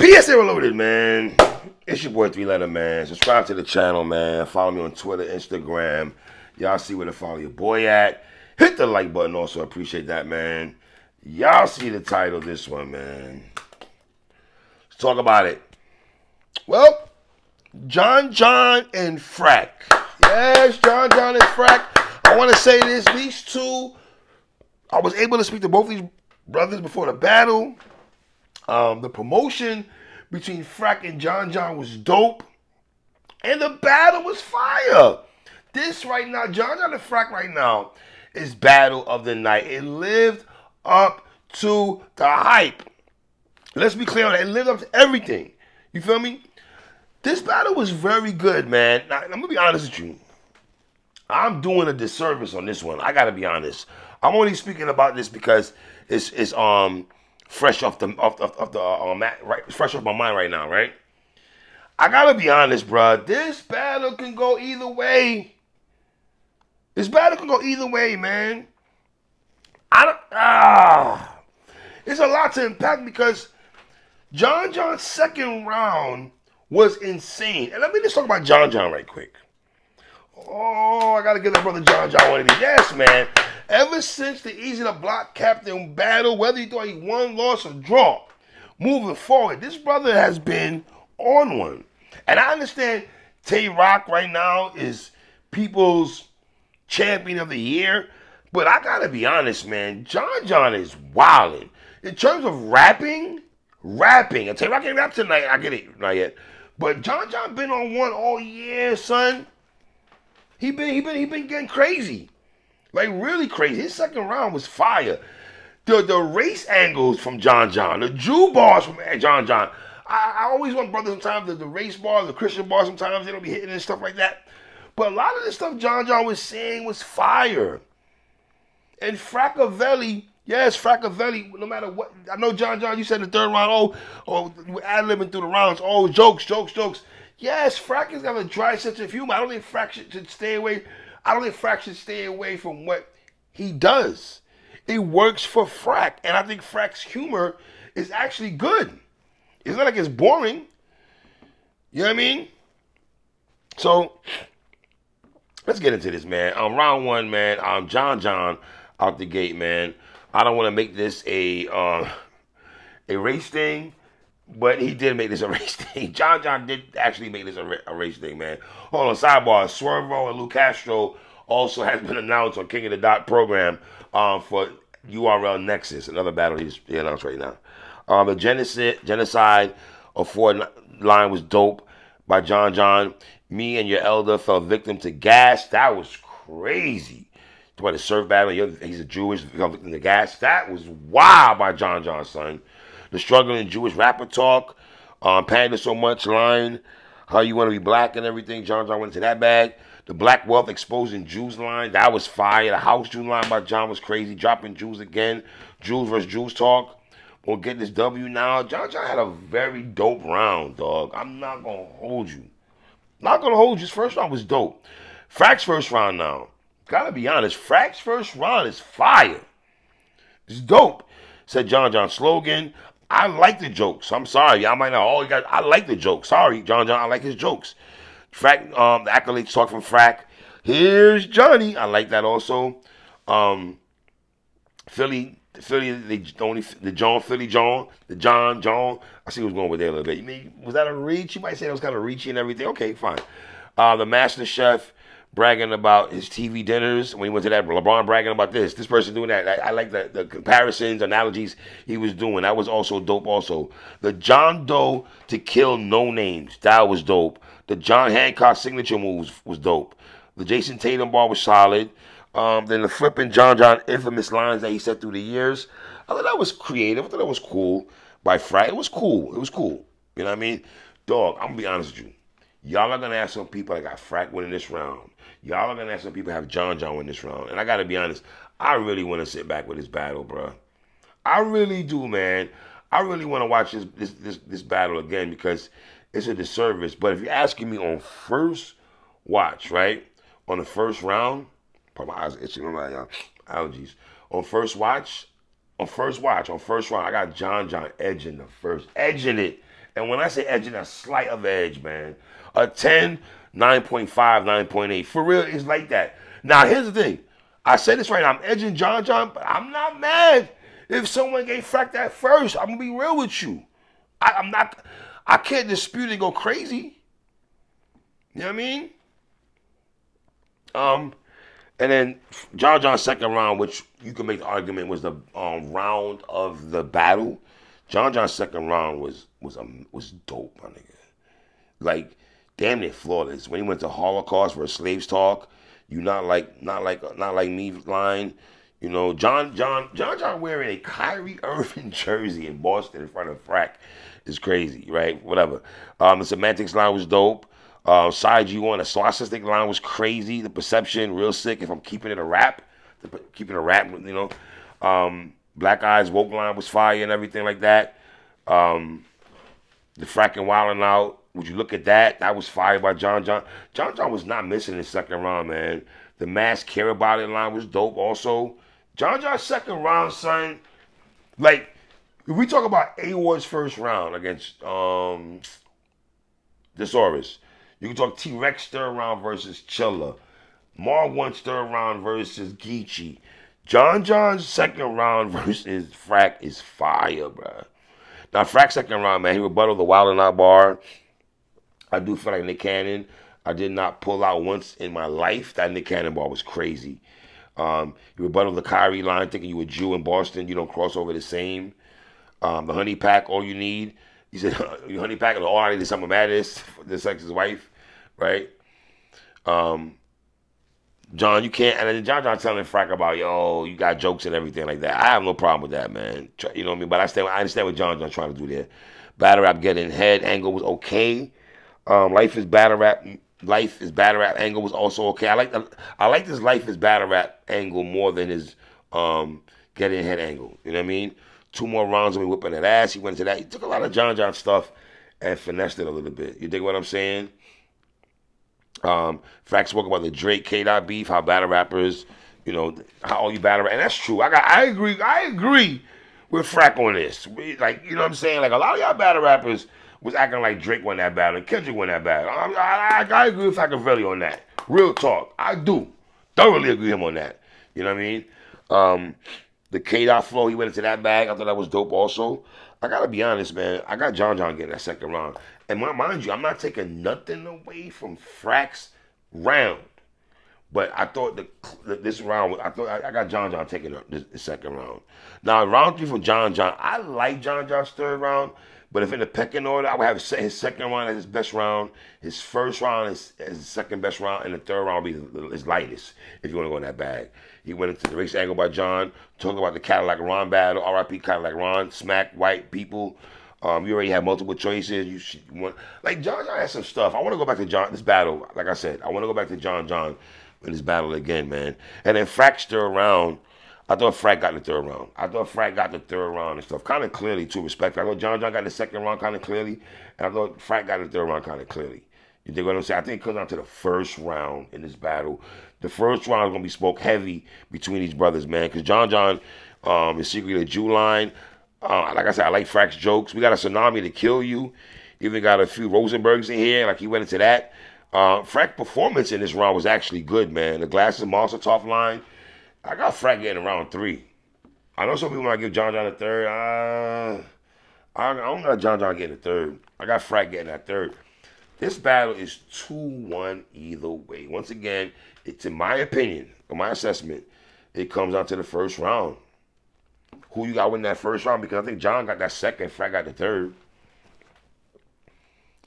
PSA Reloaded, man. It's your boy Three Letter Man. Subscribe to the channel, man. Follow me on Twitter, Instagram. Y'all see where to follow your boy at. Hit the like button also. I appreciate that, man. Y'all see the title this one, man. Let's talk about it. Well, John John and Frak. Yes, John John and Frak. I want to say this. These two, I was able to speak to both these brothers before the battle. Um, the promotion between Frak and John John was dope. And the battle was fire. This right now, John John and Frak right now is battle of the night. It lived up to the hype. Let's be clear on that. It lived up to everything. You feel me? This battle was very good, man. Now, I'm gonna be honest with you. I'm doing a disservice on this one. I gotta be honest. I'm only speaking about this because it's it's um fresh off the off, off, off the uh, um, right fresh off my mind right now, right? I gotta be honest, bro. This battle can go either way. This battle can go either way, man. I don't ah. It's a lot to impact because John John's second round was insane. And let me just talk about John John right quick. Oh, I gotta give that brother John John one of these. Yes, man. Ever since the Eazy the Block Captain battle, whether you thought he won, lost, or draw, moving forward, this brother has been on one. And I understand Tay Roc right now is people's champion of the year. But I gotta be honest, man. John John is wilding. In terms of rapping, rapping. And Tay Roc ain't rap tonight. I get it, not yet. But John John been on one all year, son. He been he been he been getting crazy, like really crazy. His second round was fire. The the race angles from John John, the Jew bars from eh, John John. I, I always want brothers sometimes the, the race bars, the Christian bars. Sometimes they don't be hitting and stuff like that. But a lot of the stuff John John was saying was fire. And Fracavelli, yes, Fracavelli, no matter what, I know John John, you said in the third round, oh, oh, ad libbing through the rounds, oh, jokes, jokes, jokes. Yes, Frak has got a dry sense of humor. I don't think Frak should, should stay away. I don't think Frak should stay away from what he does. It works for Frak, and I think Frak's humor is actually good. It's not like it's boring. You know what I mean? So let's get into this, man. Um, round one, man. Um, John John out the gate, man. I don't want to make this a uh, a race thing. But he did make this a race thing. John John did actually make this a, a race thing, man. Hold on, sidebar. Swervo and Lou Castro also has been announced on King of the Dot program um, for URL Nexus, another battle he's he announced right now. Um, the genocide, genocide of Ford line was dope by John John. Me and your elder fell victim to gas. That was crazy. About the surf battle, he's a Jewish, victim to gas. That was wild by John John, son the struggling Jewish rapper talk, um, panting so much, line, how you want to be black and everything. John John went into that bag. The Black Wealth exposing Jews line, that was fire. The House Jew line by John was crazy. Dropping Jews again. Jews versus Jews talk. We'll get this W now. John John had a very dope round, dog. I'm not gonna hold you. Not gonna hold you. His first round was dope. Frak's first round now. Gotta be honest, Frak's first round is fire. It's dope. Said John John slogan. I like the jokes. I'm sorry. y'all might not all you guys. I like the jokes. Sorry, John John. I like his jokes. Frak, um, the accolades talk from Frak. Here's Johnny. I like that also. Um, Philly, Philly, the only the John Philly John, the John John. I see what's going with there a little bit. Was that a reach? You might say that was kind of reachy and everything. Okay, fine. Uh, the Master Chef bragging about his TV dinners when he went to that. LeBron bragging about this, this person doing that. I, I like the, the comparisons, analogies he was doing. That was also dope. Also, the John Doe to kill no names. That was dope. The John Hancock signature moves was dope. The Jayson Tatum ball was solid. Um, then the flipping John John infamous lines that he said through the years. I thought that was creative. I thought that was cool by Frak. It was cool. It was cool. You know what I mean? Dog, I'm gonna be honest with you. Y'all are gonna have some people that got Frak winning this round. Y'all are gonna have some people have John John win this round. And I gotta be honest, I really want to sit back with this battle, bro. I really do, man. I really want to watch this, this this this battle again because it's a disservice. But if you're asking me on first watch, right? On the first round, my eyes itching my uh, allergies. On first watch, on first watch, on first round, I got John John edging the first, edging it. And when I say edging, a slight of edge, man. A 10, 9.5, 9.8. For real, it's like that. Now, here's the thing. I said this right now. I'm edging John John, but I'm not mad if someone gave Frak that first. I'm going to be real with you. I, I'm not, I can't dispute it go crazy. You know what I mean? Um, and then John John's second round, which you can make the argument was the um, round of the battle. John John's second round was was um, was dope, my nigga. Like damn near flawless. When he went to Holocaust for a slaves talk, you not like not like not like me line. You know, John John John John wearing a Kyrie Irving jersey in Boston in front of Frak is crazy, right? Whatever. Um, the semantics line was dope. Uh, side G one, the swastika line was crazy. The perception, real sick. If I'm keeping it a rap, keeping a rap, you know. Um, Black Eyes woke line was fire and everything like that. Um, the fracking wilding out. Would you look at that? That was fired by John John. John John was not missing in second round, man. The mass care about it line was dope. Also, John John's second round, son. Like, if we talk about A Ward's first round against um Thesaurus, you can talk T Rex third round versus Chilla. Marv Won third round versus Geechi. John John's second round versus Frak is fire, bro. Now Frak second round, man, he rebutted the Wild and Out bar. I do feel like Nick Cannon. I did not pull out once in my life. That Nick Cannon bar was crazy. Um, he rebutted the Kyrie line, thinking you a Jew in Boston, you don't cross over the same. Um, the honey pack, all you need. He said, honey pack, all I need is some of Mattis, the sex's wife right? Um, John, you can't. And then John John telling Frak about, yo, you got jokes and everything like that. I have no problem with that, man. You know what I mean? But I understand, I understand what John John trying to do there. Battle rap getting head angle was okay. Um, life is battle rap. Life is battle rap angle was also okay. I like I like this life is battle rap angle more than his um, getting head angle. You know what I mean? Two more rounds of me whipping that ass. He went into that. He took a lot of John John stuff and finessed it a little bit. You dig what I'm saying? Um, Frak spoke about the Drake K Dot beef, how battle rappers, you know, how all you battle and that's true. I got, I agree, I agree with Frak on this. Like, you know what I'm saying? Like a lot of y'all battle rappers was acting like Drake won that battle and Kendrick won that battle. I, I, I agree with Facavelli on that. Real talk, I do thoroughly agree with him on that. You know what I mean? Um, the K Dot flow, he went into that bag. I thought that was dope. Also, I gotta be honest, man. I got John John getting that second round. And mind you, I'm not taking nothing away from Frak's round. But I thought the, this round, I thought I, got John John taking the, the, second round. Now round three for John John, I like John John's third round, but if in the pecking order, I would have his second round as his best round, his first round is his second best round, and the third round will be his lightest if you want to go in that bag. He went into the race angle by John, talking about the Cadillac Ron battle, RIP Cadillac Ron, smack white people. Um, you already have multiple choices. You, should, want like John John has some stuff. I want to go back to John this battle. Like I said, I want to go back to John John in this battle again, man. And then Frak third round. I thought Frak got the third round. I thought Frak got the third round and stuff kind of clearly to respect. I thought John John got the second round kind of clearly, and I thought Frak got the third round kind of clearly. You dig what I'm saying? I think it comes down to the first round in this battle. The first round is gonna be spoke heavy between these brothers, man. Because John John um, is secretly a Jew line. Uh, like I said, I like Frak's jokes. We got a tsunami to kill you. Even got a few Rosenbergs in here. Like he went into that. Uh, Frak performance in this round was actually good, man. The glasses monster top line. I got Frak getting around three. I know some people might give John John a third. Uh, I, don't got John John getting a third. I got Frak getting that third. This battle is 2-1 either way. Once again, it's in my opinion, in my assessment, it comes down to the first round who you got win that first round because I think John got that second, Frak got the third.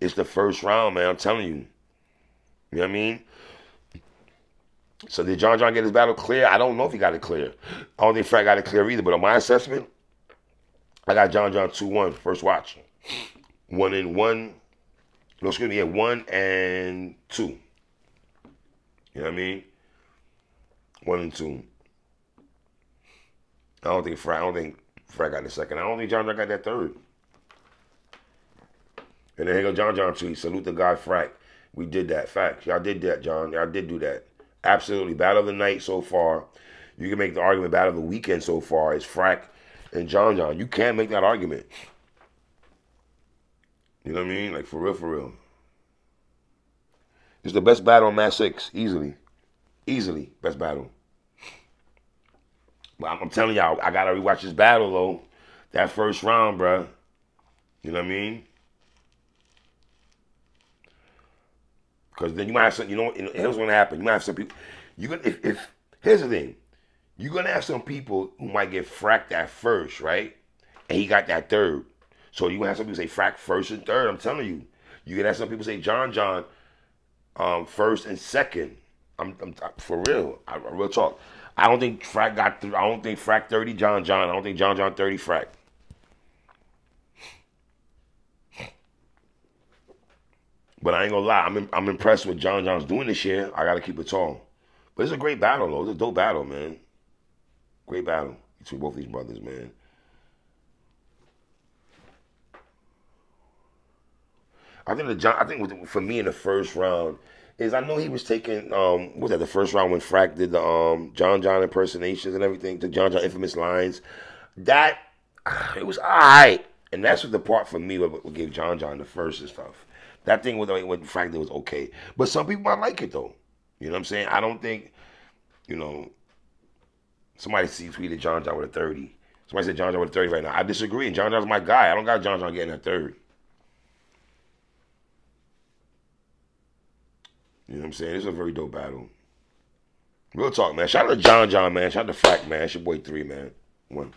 It's the first round, man. I'm telling you. You know what I mean? So did John John get his battle clear? I don't know if he got it clear. I don't think Frank got it clear either. But on my assessment, I got John John 2-1, first watch. One and one. No, excuse me, yeah, one and two. You know what I mean? One and two. I don't think Frank I don't think Frank got the second. I don't think John John got that third. And then here go John John tweet. Salute the guy Frank. We did that. Facts. Y'all did that, John. Y'all did do that. Absolutely. Battle of the night so far. You can make the argument battle of the weekend so far is Frak and John John. You can't make that argument. You know what I mean? Like for real, for real. It's the best battle on Mass Six, easily, easily best battle. But I'm, I'm telling y'all, I gotta rewatch this battle though. That first round, bruh. You know what I mean? Because then you might have some, you know, here's what's gonna happen. You might have some people. You gonna if, if here's the thing, you're gonna have some people who might get fracked at first, right? And he got that third. So you gonna have some people say frack first and third. I'm telling you, you gonna have some people say John John um, first and second. I'm, I'm for real. I, I real talk. I don't think Frak got through. I don't think Frak 30, John John. I don't think John John 30, Frak. But I ain't gonna lie, I'm, in, I'm impressed with John John's doing this year. I gotta keep it tall. But it's a great battle, though. It's a dope battle, man. Great battle between both these brothers, man. I think the John. I think for me in the first round, is I know he was taking um was that the first round when Frak did the um John John impersonations and everything, the John John infamous lines. That it was alright. And that's what the part for me what, what gave John John the first and stuff. That thing with what Frak did was okay. But some people might like it though. You know what I'm saying? I don't think, you know, somebody see tweeted John John with a 30. Somebody said John John with a 30 right now. I disagree. John John's my guy. I don't got John John getting a 30. You know what I'm saying? This It's a very dope battle. Real talk, man. Shout out to John John, man. Shout out to Frak, man. It's your boy three, man. One.